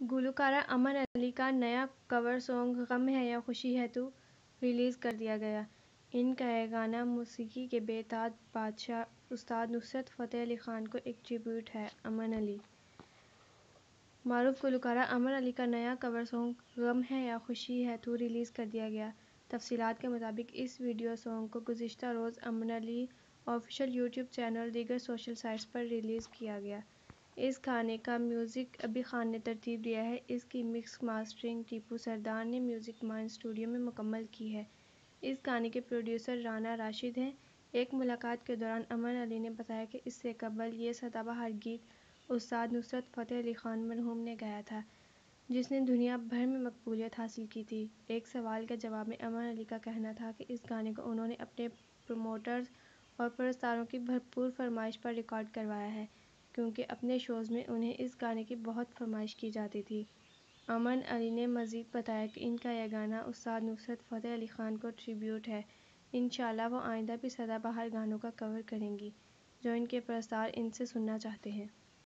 गुलकारा अमन अली का नया cover song गम है या खुशी है तू रिलीज़ कर दिया गया। इनका यह गाना मौसीकी के बेताज बादशाह उस्ताद नुसरत फ़तेह अली ख़ान को एक ट्रिब्यूट है अमन अली। मारूफ गुलकारा अमन अली का नया कवर सॉन्ग गम है या खुशी है तू रिलीज़ कर दिया गया। तफसीलात के मुताबिक इस वीडियो सॉन्ग को गुज़िश्ता रोज़ Aman Ali official YouTube channel दीगर सोशल साइट्स पर रिलीज़ किया गया। इस गाने का म्यूज़िक अभी खान ने तरतीब दिया है। इसकी मिक्स मास्टरिंग टीपू सरदार ने म्यूज़िक माइंड स्टूडियो में मुकम्मल की है। इस गाने के प्रोड्यूसर राना राशिद हैं। एक मुलाकात के दौरान अमन अली ने बताया कि इससे कबल ये सदाबहार गीत उस्ताद नुसरत फ़तेह अली ख़ान मरहूम ने गाया था, जिसने दुनिया भर में मकबूलियत हासिल की थी। एक सवाल के जवाब में अमन अली का कहना था कि इस गाने को उन्होंने अपने प्रमोटर्स और पुरस्कारों की भरपूर फरमाइश पर रिकॉर्ड करवाया है। क्योंकि अपने शोज़ में उन्हें इस गाने की बहुत फरमाइश की जाती थी। अमन अली ने मज़ीद बताया कि इनका यह गाना उस्ताद नुसरत फ़तेह अली ख़ान को ट्रिब्यूट है। इन वो आइंदा भी सदाबहार गानों का कवर करेंगी, जो इनके प्रसार इनसे सुनना चाहते हैं।